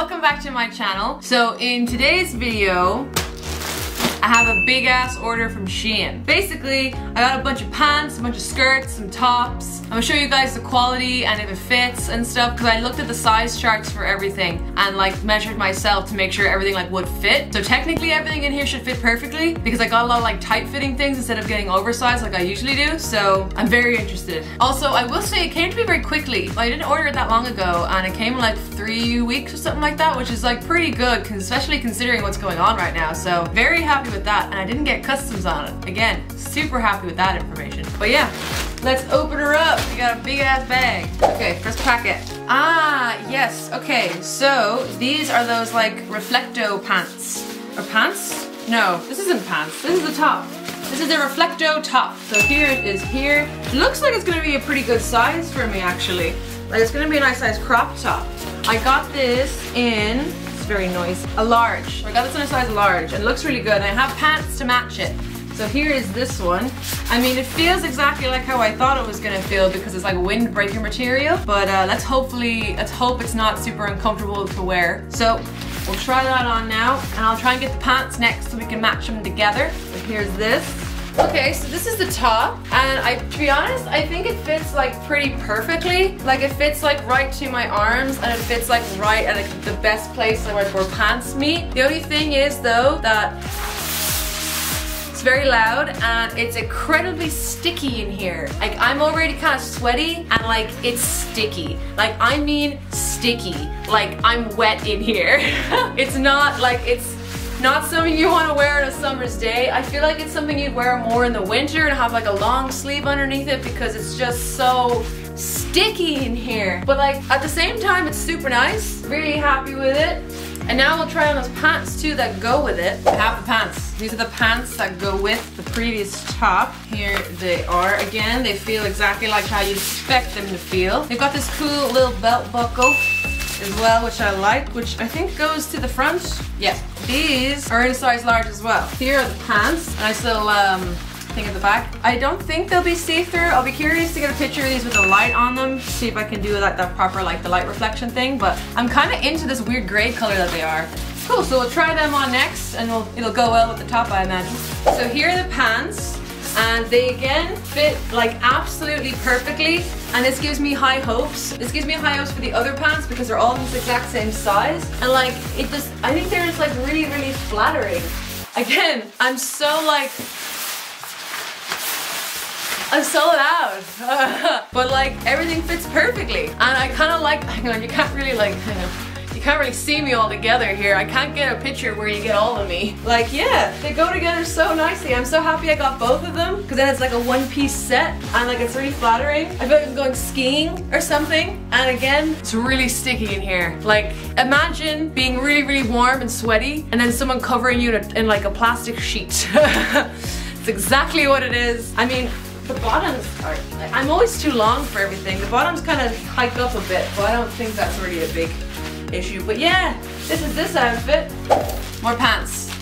welcome back to my channel. So in today's video, I have a big ass order from Shein. Basically, I got a bunch of pants, a bunch of skirts, some tops. I'm gonna show you guys the quality and if it fits and stuff because I looked at the size charts for everything and like measured myself to make sure everything like would fit. So technically everything in here should fit perfectly because I got a lot of like tight fitting things instead of getting oversized like I usually do. So I'm very interested. Also, I will say it came to me very quickly. I didn't order it that long ago and it came in like three weeks or something like that, which is like pretty good, especially considering what's going on right now. So very happy with that and I didn't get customs on it. Again, super happy with that information. But yeah, let's open her up. We got a big ass bag. Okay, first packet. Ah, yes, okay. So these are those like Reflecto pants. Or pants? No, this isn't pants. This is the top. This is a Reflecto top. So here it is here. Looks like it's gonna be a pretty good size for me actually. Like it's gonna be a nice size crop top. I got this in very nice. A large. I got this in a size large and looks really good I have pants to match it. So here is this one. I mean, it feels exactly like how I thought it was gonna feel because it's like windbreaker material, but uh, let's hopefully, let's hope it's not super uncomfortable to wear. So we'll try that on now and I'll try and get the pants next so we can match them together. So here's this. Okay, so this is the top, and I, to be honest, I think it fits like pretty perfectly. Like it fits like right to my arms, and it fits like right at like, the best place where, where pants meet. The only thing is though that it's very loud and it's incredibly sticky in here. Like I'm already kind of sweaty and like it's sticky. Like I mean sticky. Like I'm wet in here. it's not like it's not something you want to wear on a summer's day. I feel like it's something you'd wear more in the winter and have like a long sleeve underneath it because it's just so sticky in here. But like at the same time, it's super nice. Really happy with it. And now we'll try on those pants too that go with it. I have the pants. These are the pants that go with the previous top. Here they are again. They feel exactly like how you expect them to feel. They've got this cool little belt buckle as well, which I like, which I think goes to the front. Yeah, these are in a size large as well. Here are the pants, I still um, thing at the back. I don't think they'll be see-through. I'll be curious to get a picture of these with the light on them, see if I can do like that proper like the light reflection thing, but I'm kind of into this weird gray color that they are. Cool, so we'll try them on next and we'll, it'll go well with the top I imagine. So here are the pants and they again fit like absolutely perfectly and this gives me high hopes. This gives me high hopes for the other pants because they're all this exact same size and like it just I think they're just like really really flattering. Again, I'm so like I'm so loud. but like everything fits perfectly. And I kind of like, hang on, you can't really like, you can't really see me all together here. I can't get a picture where you get all of me. Like, yeah, they go together so nicely. I'm so happy I got both of them because then it's like a one-piece set and like it's really flattering. I feel like I'm going skiing or something. And again, it's really sticky in here. Like, imagine being really, really warm and sweaty and then someone covering you in, a, in like a plastic sheet. it's exactly what it is. I mean, the bottoms are, I'm always too long for everything. The bottoms kind of hike up a bit, but I don't think that's really a big issue. But yeah, this is this outfit. More pants.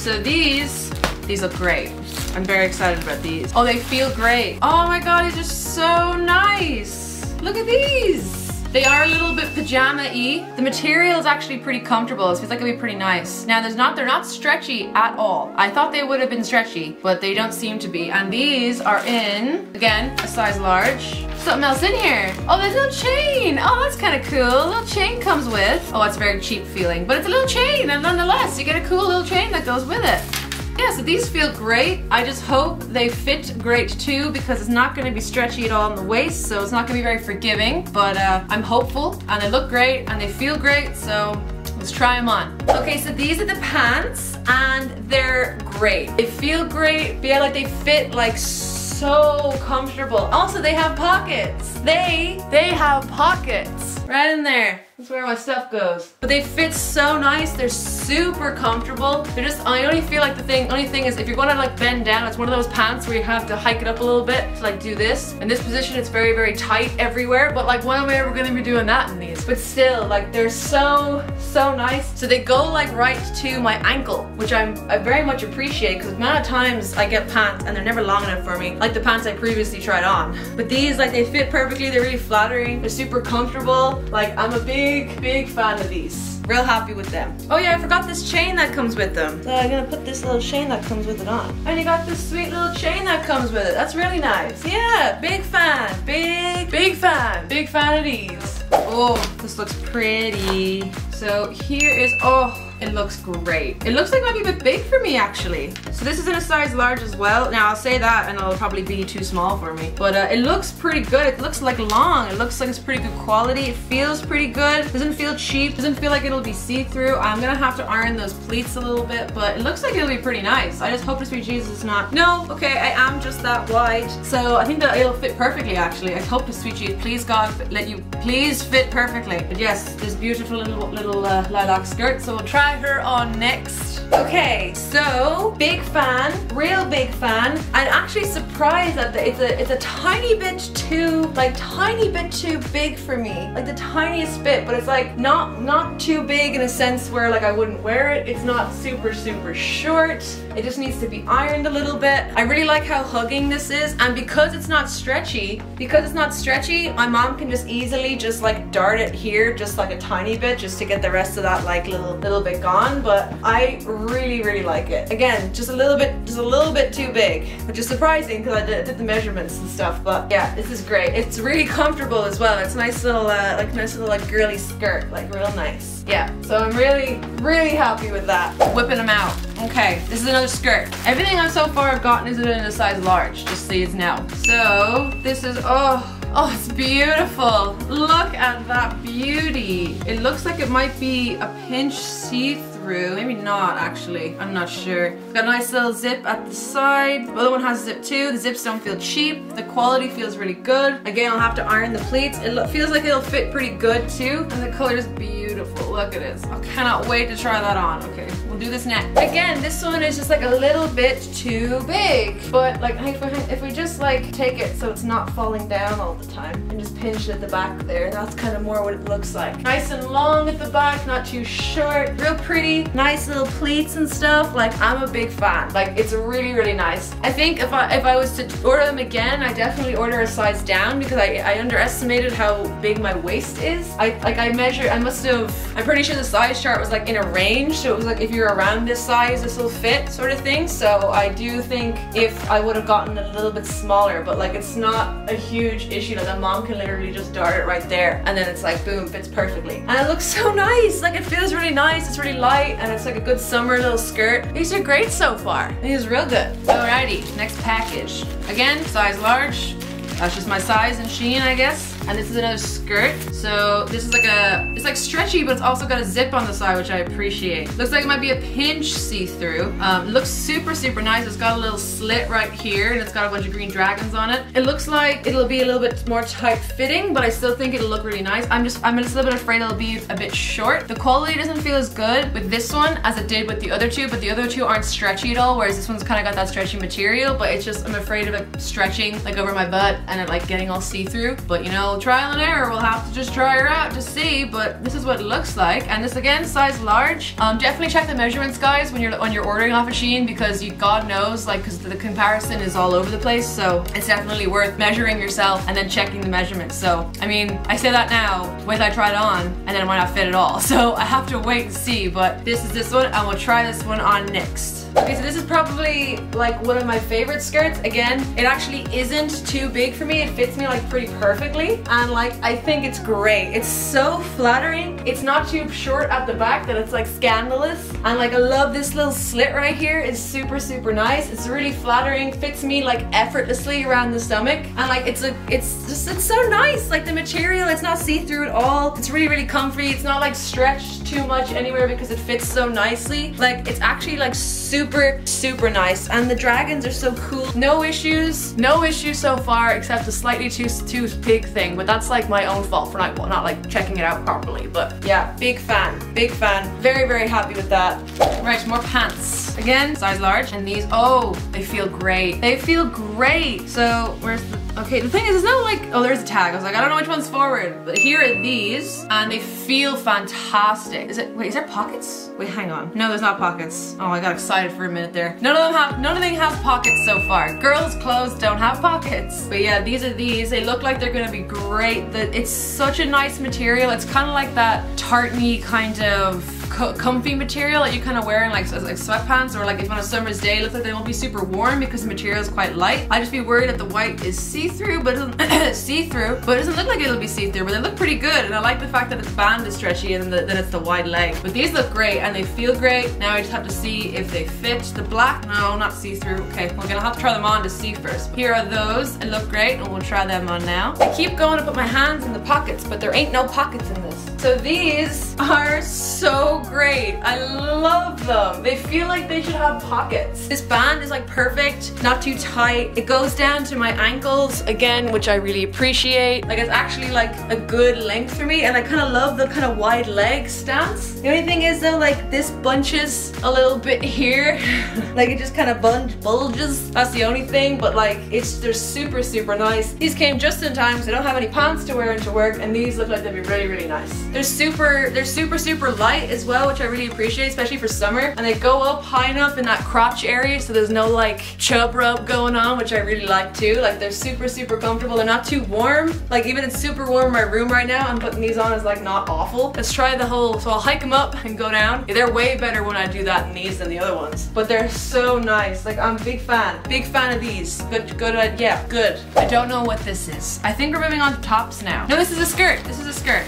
So these, these look great. I'm very excited about these. Oh, they feel great. Oh my god, these are so nice. Look at these. They are a little bit pajama-y. The material is actually pretty comfortable. It feels like it'd be pretty nice. Now there's not, they're not stretchy at all. I thought they would have been stretchy, but they don't seem to be. And these are in, again, a size large. Something else in here. Oh, there's a little chain. Oh, that's kind of cool. A little chain comes with. Oh, it's very cheap feeling, but it's a little chain, and nonetheless, you get a cool little chain that goes with it. Yeah, so these feel great. I just hope they fit great too because it's not gonna be stretchy at all in the waist, so it's not gonna be very forgiving, but uh, I'm hopeful and they look great and they feel great, so let's try them on. Okay, so these are the pants and they're great. They feel great, yeah, like they fit like so comfortable. Also, they have pockets. They, they have pockets right in there. That's where my stuff goes. But they fit so nice. They're super comfortable. They're just, I only feel like the thing, only thing is if you're gonna like bend down, it's one of those pants where you have to hike it up a little bit to like do this. In this position, it's very, very tight everywhere. But like when am I ever gonna be doing that in these? But still, like they're so, so nice. So they go like right to my ankle, which I'm, I very much appreciate because the amount of times I get pants and they're never long enough for me, like the pants I previously tried on. But these, like they fit perfectly. They're really flattering. They're super comfortable. Like I'm a big big, big fan of these. real happy with them. Oh yeah, I forgot this chain that comes with them. So I'm gonna put this little chain that comes with it on. And you got this sweet little chain that comes with it. That's really nice. Yeah, big fan, big, big fan, big fan of these. Oh, this looks pretty. So here is, oh, it looks great. It looks like it might be a bit big for me actually. So this is in a size large as well. Now I'll say that and it'll probably be too small for me. But uh, it looks pretty good. It looks like long. It looks like it's pretty good quality. It feels pretty good. Doesn't feel cheap. Doesn't feel like it'll be see-through. I'm gonna have to iron those pleats a little bit, but it looks like it'll be pretty nice. I just hope to sweet is not. No, okay, I am just that wide. So I think that it'll fit perfectly actually. I hope the sweet Jesus, please God, let you please fit perfectly. But yes, this beautiful little, little uh, lilac skirt. So we'll try try her on next. Okay, so big fan, real big fan, I'm actually surprised that it's a it's a tiny bit too like tiny bit too big for me, like the tiniest bit, but it's like not not too big in a sense where like I wouldn't wear it. It's not super super short. It just needs to be ironed a little bit. I really like how hugging this is, and because it's not stretchy, because it's not stretchy, my mom can just easily just like dart it here, just like a tiny bit, just to get the rest of that like little little bit gone. But I really, really like it. Again, just a little bit, just a little bit too big, which is surprising because I did, did, the measurements and stuff. But yeah, this is great. It's really comfortable as well. It's nice little, uh, like nice little like girly skirt, like real nice. Yeah, so I'm really, really happy with that. Whipping them out. Okay, this is another skirt. Everything I've so far I've gotten is in a size large, just so you know. So this is, oh, Oh, it's beautiful. Look at that beauty. It looks like it might be a pinch see-through through. Maybe not actually. I'm not sure. It's got a nice little zip at the side. The other one has a zip too. The zips don't feel cheap. The quality feels really good. Again, I'll have to iron the pleats. It feels like it'll fit pretty good too. And the color is beautiful. Look at this. I cannot wait to try that on. Okay, we'll do this next. Again, this one is just like a little bit too big. But like if we, if we just like take it so it's not falling down all the time and just pinch it at the back there, that's kind of more what it looks like. Nice and long at the back, not too short. Real pretty nice little pleats and stuff. Like I'm a big fan. Like it's really, really nice. I think if I if I was to order them again, I definitely order a size down because I, I underestimated how big my waist is. I like I measured, I must have, I'm pretty sure the size chart was like in a range. So it was like if you're around this size, this will fit sort of thing. So I do think if I would have gotten a little bit smaller, but like it's not a huge issue. Like a mom can literally just dart it right there and then it's like boom, fits perfectly. And it looks so nice. Like it feels really nice. It's really light and it's like a good summer little skirt. These are great so far. These are real good. Alrighty, next package. Again, size large. That's just my size and Shein, I guess. And this is another skirt. So this is like a, it's like stretchy, but it's also got a zip on the side, which I appreciate. Looks like it might be a pinch see-through. Um, looks super, super nice. It's got a little slit right here, and it's got a bunch of green dragons on it. It looks like it'll be a little bit more tight fitting, but I still think it'll look really nice. I'm just, I'm just a little bit afraid it'll be a bit short. The quality doesn't feel as good with this one as it did with the other two, but the other two aren't stretchy at all, whereas this one's kind of got that stretchy material, but it's just, I'm afraid of it stretching like over my butt and it like getting all see-through. But you know, trial and error. We'll have to just try her out to see, but this is what it looks like. And this again, size large. Um, definitely check the measurements, guys, when you're when you're ordering off a Shein because you God knows, like, because the comparison is all over the place. So it's definitely worth measuring yourself and then checking the measurements. So I mean, I say that now. Wait, I try it on, and then it might not fit at all. So I have to wait and see. But this is this one, and we'll try this one on next. Okay, so this is probably like one of my favorite skirts. Again, it actually isn't too big for me. It fits me like pretty perfectly. And like, I think it's great. It's so flattering. It's not too short at the back that it's like scandalous. And like, I love this little slit right here. It's super, super nice. It's really flattering. Fits me like effortlessly around the stomach. And like, it's a, it's just, it's so nice. Like the material, it's not see-through at all. It's really, really comfy. It's not like stretched too much anywhere because it fits so nicely. Like, it's actually like super super, super nice. And the dragons are so cool. No issues, no issues so far except a slightly too, too big thing, but that's like my own fault for not, not like checking it out properly. But yeah, big fan, big fan. Very, very happy with that. Right, more pants. Again, size large. And these, oh, they feel great. They feel great. So where's the, okay, the thing is, it's not like, oh, there's a tag. I was like, I don't know which one's forward. But here are these, and they feel fantastic. Is it, wait, is there pockets? Wait, hang on. No, there's not pockets. Oh, I got excited for a minute there. None of them have, none of them have pockets so far. Girls' clothes don't have pockets. But yeah, these are these. They look like they're gonna be great. It's such a nice material. It's kind of like that tartany kind of comfy material that you kind of wear in like, like sweatpants or like if on a summer's day looks like they won't be super warm because the material is quite light. I just be worried that the white is see-through but it see-through but it doesn't look like it'll be see-through but they look pretty good and I like the fact that the band is stretchy and the, then it's the wide leg. But these look great and they feel great. Now I just have to see if they fit. The black, no not see-through. Okay, we're gonna have to try them on to see first. Here are those, They look great and we'll try them on now. I keep going to put my hands in the pockets but there ain't no pockets in this. So these are so great. I love them. They feel like they should have pockets. This band is like perfect, not too tight. It goes down to my ankles again, which I really appreciate. Like it's actually like a good length for me and I kind of love the kind of wide leg stance. The only thing is though, like this bunches a little bit here. like it just kind of bulges. That's the only thing, but like it's, they're super, super nice. These came just in time, so I don't have any pants to wear into work and these look like they'd be really, really nice. They're super, they're super, super light as well, which I really appreciate, especially for summer. And they go up high enough in that crotch area so there's no like chub rub going on, which I really like too. Like they're super, super comfortable. They're not too warm. Like even it's super warm in my room right now, I'm putting these on is like not awful. Let's try the whole, so I'll hike them up and go down. Yeah, they're way better when I do that in these than the other ones. But they're so nice. Like I'm big fan. Big fan of these. Good, good, uh, yeah, good. I don't know what this is. I think we're moving on to tops now. No, this is a skirt. This is a skirt.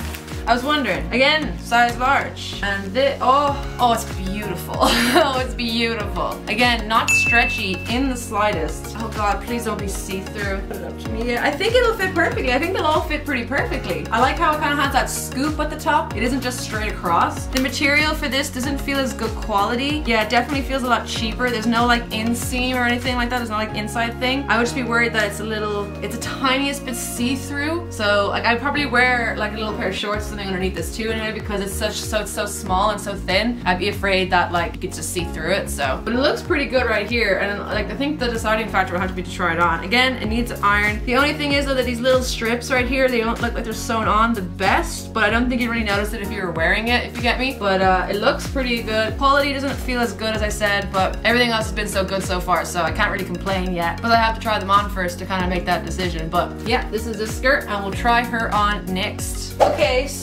I was wondering. Again, size large. And this, oh, oh, it's beautiful. oh, it's beautiful. Again, not stretchy in the slightest. Oh God, please don't be see-through. Yeah, I think it'll fit perfectly. I think they'll all fit pretty perfectly. I like how it kind of has that scoop at the top. It isn't just straight across. The material for this doesn't feel as good quality. Yeah, it definitely feels a lot cheaper. There's no like inseam or anything like that. There's no like inside thing. I would just be worried that it's a little, it's a tiniest bit see-through. So like I'd probably wear like a little pair of shorts something underneath this too anyway because it's such so it's so small and so thin. I'd be afraid that like you could just see through it. So, but it looks pretty good right here. And like I think the deciding factor will have to be to try it on. Again, it needs iron. The only thing is though that these little strips right here, they don't look like they're sewn on the best, but I don't think you'd really notice it if you were wearing it, if you get me. But uh, it looks pretty good. Quality doesn't feel as good as I said, but everything else has been so good so far, so I can't really complain yet. But I have to try them on first to kind of make that decision. But yeah, this is this skirt and we'll try her on next. Okay, so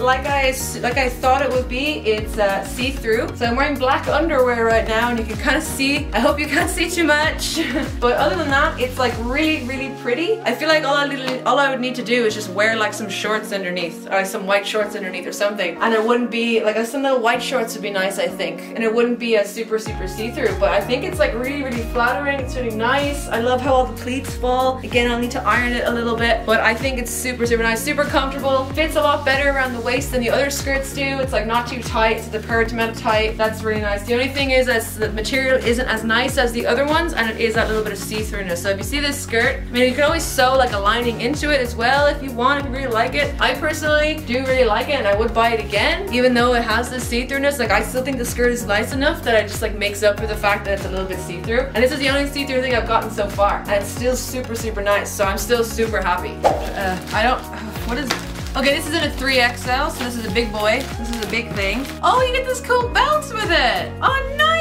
like I like I thought it would be, it's uh, see-through. So I'm wearing black underwear right now and you can kind of see, I hope you can't see too much. but other than that, it's like really, really pretty. I feel like all I, all I would need to do is just wear like some shorts underneath, or some white shorts underneath or something. And it wouldn't be, like some little white shorts would be nice, I think. And it wouldn't be a super, super see-through. But I think it's like really, really flattering. It's really nice. I love how all the pleats fall. Again, I'll need to iron it a little bit. But I think it's super, super nice, super comfortable. Fits a lot better around the waist than the other skirts do. It's like not too tight, it's the perfect amount of tight. That's really nice. The only thing is that the material isn't as nice as the other ones and it is that little bit of see-throughness. So if you see this skirt, I mean you can always sew like a lining into it as well if you want, if you really like it. I personally do really like it and I would buy it again even though it has this see-throughness. Like I still think the skirt is nice enough that I just like makes up for the fact that it's a little bit see-through. And this is the only see-through thing I've gotten so far. And it's still super, super nice. So I'm still super happy. Uh, I don't, what is, Okay, this is in a 3XL, so this is a big boy. This is a big thing. Oh, you get this cool belt with it. Oh, nice.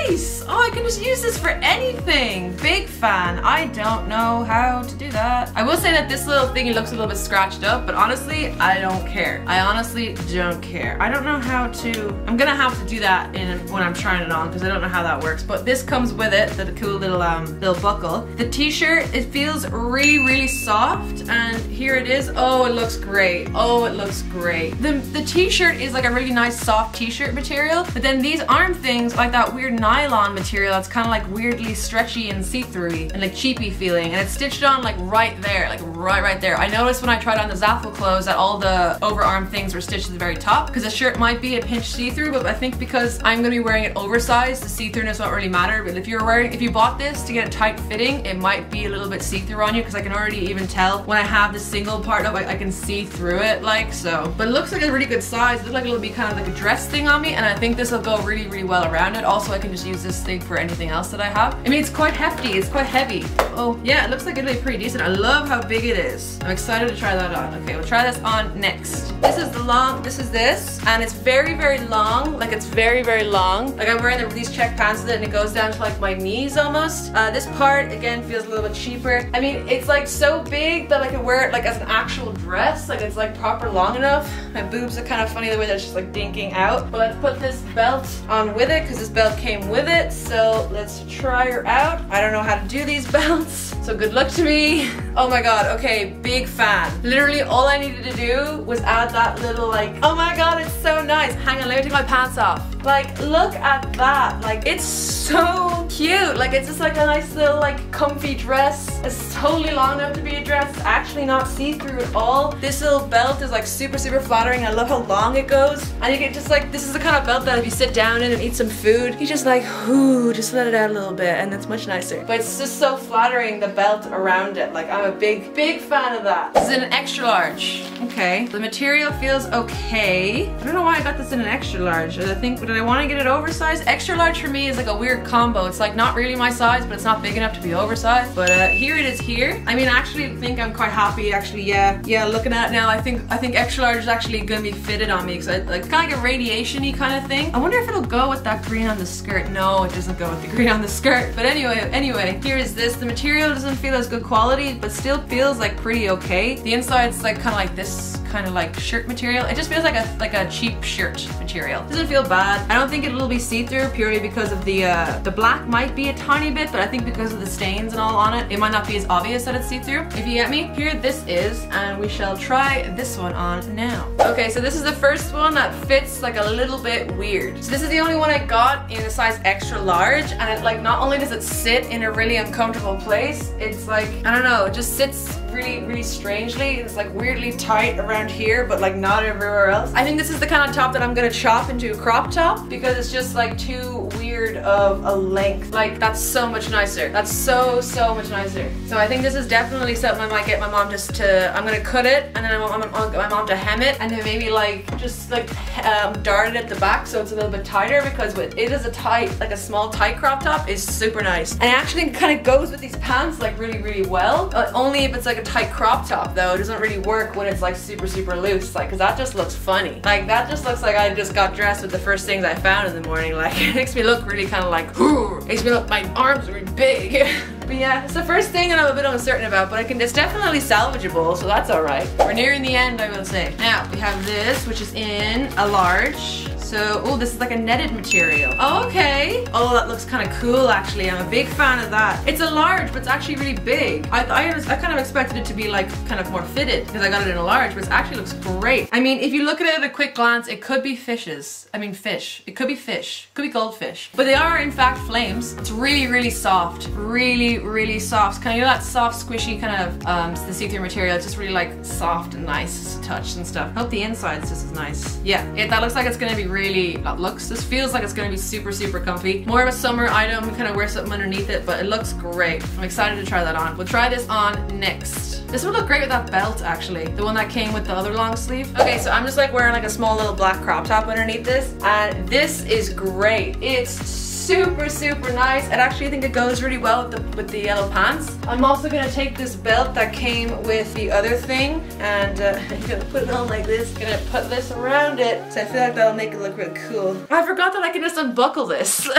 Oh, I can just use this for anything. Big fan. I don't know how to do that. I will say that this little thingy looks a little bit scratched up, but honestly, I don't care. I honestly don't care. I don't know how to, I'm gonna have to do that in when I'm trying it on because I don't know how that works, but this comes with it, the cool little um little buckle. The t-shirt, it feels really, really soft, and here it is. Oh, it looks great. Oh, it looks great. The, the t-shirt is like a really nice soft t-shirt material, but then these arm things like that weird nylon material that's kind of like weirdly stretchy and see-through and like cheapy feeling, and it's stitched on like right there, like right right there. I noticed when I tried on the Zaful clothes that all the overarm things were stitched at the very top, because the shirt might be a pinch see-through, but I think because I'm gonna be wearing it oversized, the see-throughness won't really matter, but if you're wearing, if you bought this to get a tight fitting, it might be a little bit see-through on you, because I can already even tell when I have the single part up, I, I can see through it like so. But it looks like a really good size. It looks like it'll be kind of like a dress thing on me and I think this will go really, really well around it. Also, I can just just use this thing for anything else that I have. I mean, it's quite hefty, it's quite heavy. Oh, yeah, it looks like it'll be pretty decent. I love how big it is. I'm excited to try that on. Okay, we'll try this on next. This is the long, this is this, and it's very, very long. Like it's very, very long. Like I'm wearing these check pants with it and it goes down to like my knees almost. Uh, this part, again, feels a little bit cheaper. I mean, it's like so big that I can wear it like as an actual dress. Like it's like proper long enough. My boobs are kind of funny the way that it's just like dinking out. But let's put this belt on with it because this belt came with it. So let's try her out. I don't know how to do these belts. So good luck to me. Oh my god, okay, big fan. Literally all I needed to do was add that little like, oh my god, it's so nice. Hang on, let me take my pants off. Like, look at that. Like, it's so cute. Like, it's just like a nice little like comfy dress. It's totally long enough to be a dress. It's actually not see-through at all. This little belt is like super, super flattering. I love how long it goes. And you get just like, this is the kind of belt that if you sit down in and eat some food, you just like, whoo, just let it out a little bit and it's much nicer. But it's just so flattering, the belt around it. Like, I'm a big, big fan of that. This is an extra large. Okay. The material feels okay. I don't know why I got this in an extra large. I think did I want to get it oversized? Extra large for me is like a weird combo. It's like not really my size, but it's not big enough to be oversized. But uh, here it is here. I mean, I actually think I'm quite happy. Actually, yeah, yeah. Looking at it now, I think I think extra large is actually gonna be fitted on me because I like kind of like a radiation-y kind of thing. I wonder if it'll go with that green on the skirt. No, it doesn't go with the green on the skirt. But anyway, anyway, here is this. The material doesn't feel as good quality, but still feels like pretty okay. The inside's like kind of like this kind of like shirt material. It just feels like a like a cheap shirt material. Doesn't feel bad. I don't think it'll be see-through purely because of the uh, the black might be a tiny bit, but I think because of the stains and all on it, it might not be as obvious that it's see-through. If you get me, here this is, and we shall try this one on now. Okay, so this is the first one that fits like a little bit weird. So this is the only one I got in a size extra large, and it like not only does it sit in a really uncomfortable place, it's like, I don't know, it just sits really, really strangely. It's like weirdly tight around here, but like not everywhere else. I think this is the kind of top that I'm gonna chop into a crop top because it's just like too weird of a length. Like that's so much nicer. That's so, so much nicer. So I think this is definitely something I might get my mom just to, I'm gonna cut it and then I want my mom to hem it and then maybe like just like um, dart it at the back so it's a little bit tighter because it is a tight, like a small tight crop top is super nice. And it actually kind of goes with these pants like really, really well. Uh, only if it's like a tight crop top though. It doesn't really work when it's like super, super loose. Like, cause that just looks funny. Like that just looks like I just got dressed with the first things I found in the morning. Like it makes me look really kind of like, Ooh. makes me look, my arms are big. But yeah, it's the first thing that I'm a bit uncertain about, but I can, it's definitely salvageable, so that's all right. We're nearing the end, I will say. Now, we have this, which is in a large. So, oh, this is like a netted material. Okay. Oh, that looks kind of cool, actually. I'm a big fan of that. It's a large, but it's actually really big. I, I, I kind of expected it to be like kind of more fitted because I got it in a large, but it actually looks great. I mean, if you look at it at a quick glance, it could be fishes. I mean, fish. It could be fish. It could be goldfish. But they are, in fact, flames. It's really, really soft. Really, really soft. Kind of, you know that soft, squishy kind of um, the see-through material. It's just really like soft and nice to touch and stuff. I hope the inside's just as nice. Yeah, it, that looks like it's gonna be really, that looks, this feels like it's gonna be super, super comfy. More of a summer item, kind of wear something underneath it, but it looks great. I'm excited to try that on. We'll try this on next. This would look great with that belt, actually. The one that came with the other long sleeve. Okay, so I'm just like wearing like a small little black crop top underneath this, and this is great. It's super, super nice. And actually I think it goes really well with the, with the yellow pants. I'm also gonna take this belt that came with the other thing and uh, I'm gonna put it on like this. I'm gonna put this around it. So I feel like that'll make it look real cool. I forgot that I can just unbuckle this.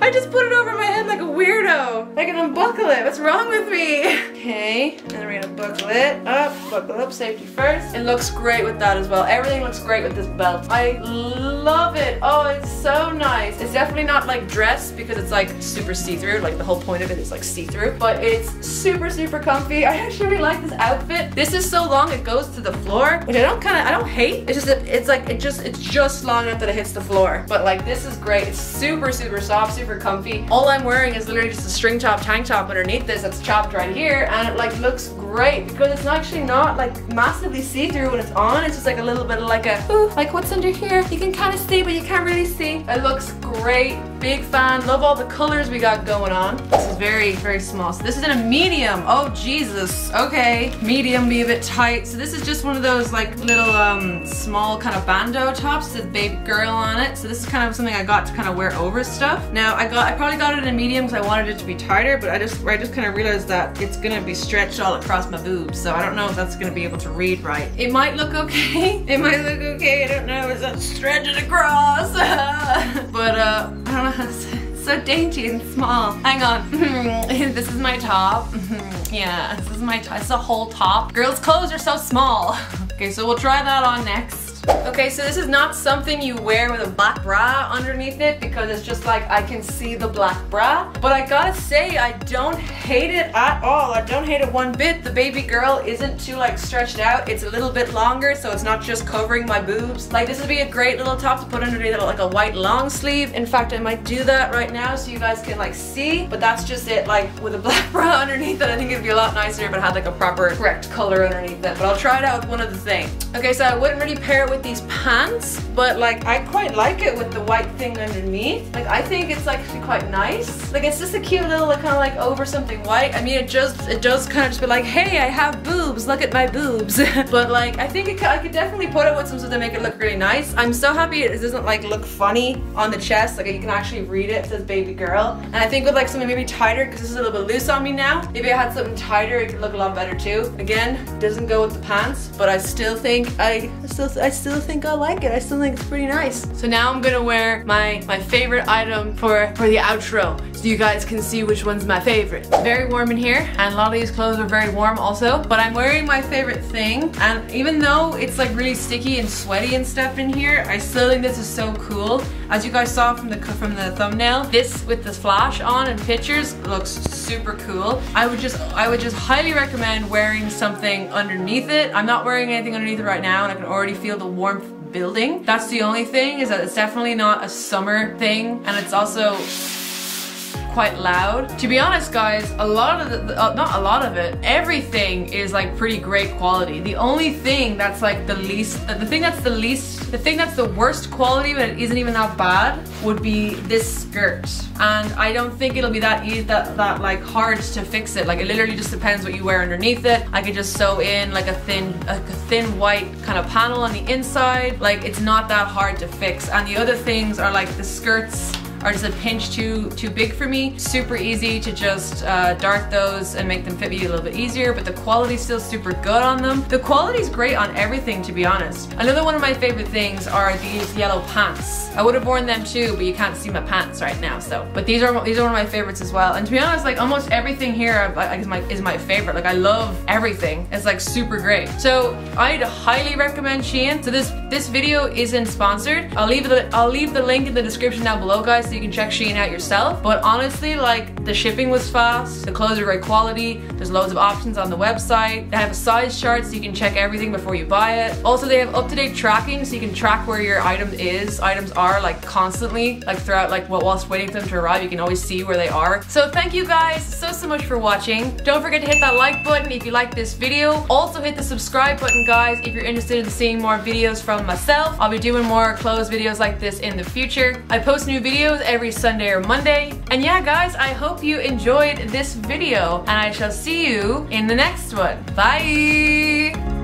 I just put it over my head like a weirdo. I can unbuckle it. What's wrong with me? Okay, and then we're gonna buckle it up, buckle up, safety first. It looks great with that as well. Everything looks great with this belt. I love it. Oh, it's so nice. It's definitely not like dress because it's like super see-through. Like the whole point of it is like see-through. But it's super, super comfy. I actually really like this outfit. This is so long it goes to the floor, which I don't kind of, I don't hate. It's just, it's like, it just, it's just long enough that it hits the floor. But like this is great. It's super, super soft, super comfy. All I'm wearing is literally just a string top tank top underneath this that's chopped right here. And it like looks great because it's actually not like massively see-through when it's on. It's just like a little bit of like a, ooh, like what's under here? You can kind of see, but you can't really see. It looks great Big fan. Love all the colors we got going on. This is very, very small. So this is in a medium. Oh, Jesus. Okay. Medium be a bit tight. So this is just one of those like little um, small kind of bandeau tops. It says baby girl on it. So this is kind of something I got to kind of wear over stuff. Now I got, I probably got it in a medium because I wanted it to be tighter, but I just, I just kind of realized that it's gonna be stretched all across my boobs. So I don't know if that's gonna be able to read right. It might look okay. It might look okay. I don't know. Is that stretching across? but uh, I don't know how to say so dainty and small. Hang on. this is my top. yeah, this is my. It's a whole top. Girls' clothes are so small. okay, so we'll try that on next. Okay, so this is not something you wear with a black bra underneath it because it's just like I can see the black bra. But I gotta say, I don't hate it at all. I don't hate it one bit. The baby girl isn't too like stretched out. It's a little bit longer, so it's not just covering my boobs. Like this would be a great little top to put underneath like a white long sleeve. In fact, I might do that right now so you guys can like see. But that's just it, like with a black bra underneath it. I think it'd be a lot nicer if it had like a proper correct color underneath it. But I'll try it out with one of the things. Okay, so I wouldn't really pair it with these pants, but like I quite like it with the white thing underneath. Like I think it's actually quite nice. Like it's just a cute little like, kind of like over something white. I mean it just it does kind of just be like, hey, I have boobs, look at my boobs. but like I think it, I could definitely put it with some to make it look really nice. I'm so happy it doesn't like look funny on the chest. Like you can actually read it. It says baby girl. And I think with like something maybe tighter because this is a little bit loose on me now. Maybe I had something tighter, it could look a lot better too. Again, doesn't go with the pants, but I still think I still I still think I like it. I still think it's pretty nice. So now I'm gonna wear my, my favorite item for, for the outro so you guys can see which one's my favorite. Very warm in here and a lot of these clothes are very warm also but I'm wearing my favorite thing and even though it's like really sticky and sweaty and stuff in here I still think this is so cool. As you guys saw from the from the thumbnail this with the flash on and pictures looks super cool. I would just I would just highly recommend wearing something underneath it. I'm not wearing anything underneath it right now and I can already feel the warmth building. That's the only thing is that it's definitely not a summer thing and it's also quite loud. To be honest guys, a lot of the, uh, not a lot of it, everything is like pretty great quality. The only thing that's like the least, the thing that's the least, the thing that's the worst quality but it isn't even that bad would be this skirt. And I don't think it'll be that easy, that, that like hard to fix it. Like it literally just depends what you wear underneath it. I could just sew in like a thin, like a thin white kind of panel on the inside. Like it's not that hard to fix. And the other things are like the skirts are just a pinch too too big for me. Super easy to just uh, dart those and make them fit me a little bit easier, but the quality's still super good on them. The quality's great on everything, to be honest. Another one of my favorite things are these yellow pants. I would have worn them too, but you can't see my pants right now, so. But these are these are one of my favorites as well. And to be honest, like almost everything here is my, is my favorite. Like I love everything. It's like super great. So I'd highly recommend Shein. So this this video isn't sponsored. I'll leave the I'll leave the link in the description down below, guys, so you can check Shein out yourself. But honestly, like the shipping was fast, the clothes are great quality, there's loads of options on the website. They have a size chart so you can check everything before you buy it. Also, they have up-to-date tracking so you can track where your item is. Items are like constantly, like throughout like whilst waiting for them to arrive, you can always see where they are. So thank you guys so, so much for watching. Don't forget to hit that like button if you like this video. Also hit the subscribe button, guys, if you're interested in seeing more videos from myself. I'll be doing more clothes videos like this in the future. I post new videos every Sunday or Monday. And yeah, guys, I hope you enjoyed this video and I shall see you in the next one. Bye!